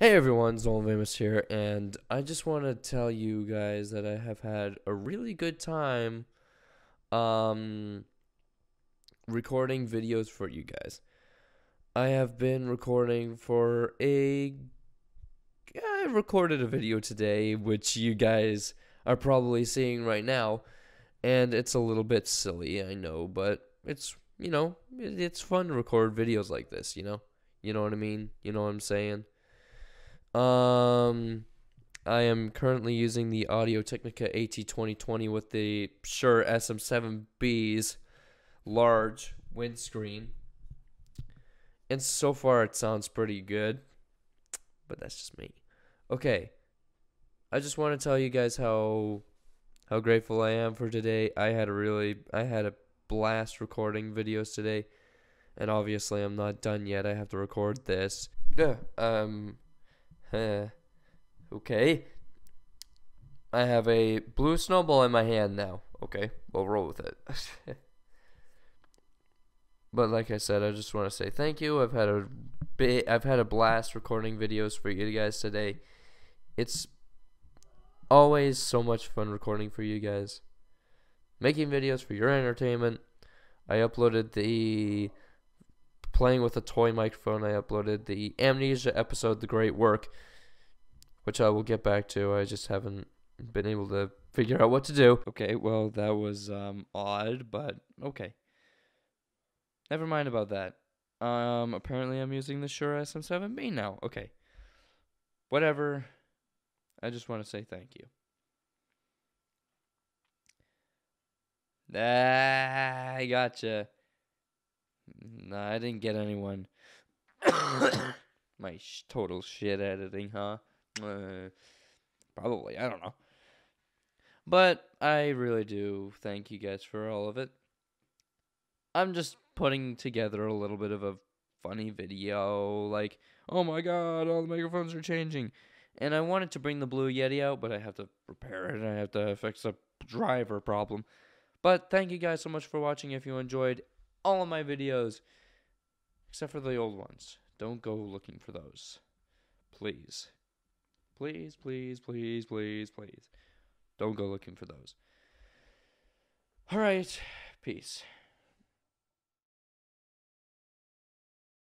Hey everyone, Zolvamus here, and I just want to tell you guys that I have had a really good time um recording videos for you guys. I have been recording for a I recorded a video today which you guys are probably seeing right now, and it's a little bit silly, I know, but it's, you know, it's fun to record videos like this, you know? You know what I mean? You know what I'm saying? Um, I am currently using the Audio Technica AT2020 with the Shure SM7B's large windscreen. And so far it sounds pretty good. But that's just me. Okay. I just want to tell you guys how how grateful I am for today. I had a really I had a blast recording videos today. And obviously I'm not done yet. I have to record this. Yeah, um uh, okay. I have a blue snowball in my hand now. Okay, we'll roll with it. but like I said, I just want to say thank you. I've had a bit, I've had a blast recording videos for you guys today. It's always so much fun recording for you guys. Making videos for your entertainment. I uploaded the playing with a toy microphone. I uploaded the Amnesia episode, The Great Work, which I will get back to. I just haven't been able to figure out what to do. Okay, well, that was um, odd, but okay. Never mind about that. Um, apparently I'm using the Shure SM7B now. Okay. Whatever. I just want to say thank you. Ah, I gotcha. Nah, I didn't get anyone. My sh- total shit editing, huh? Uh, probably, I don't know. But I really do thank you guys for all of it. I'm just putting together a little bit of a funny video, like, oh my god, all the microphones are changing. And I wanted to bring the Blue Yeti out, but I have to repair it and I have to fix a driver problem. But thank you guys so much for watching. If you enjoyed all of my videos, except for the old ones, don't go looking for those. Please. Please, please, please, please, please. Don't go looking for those. All right. Peace.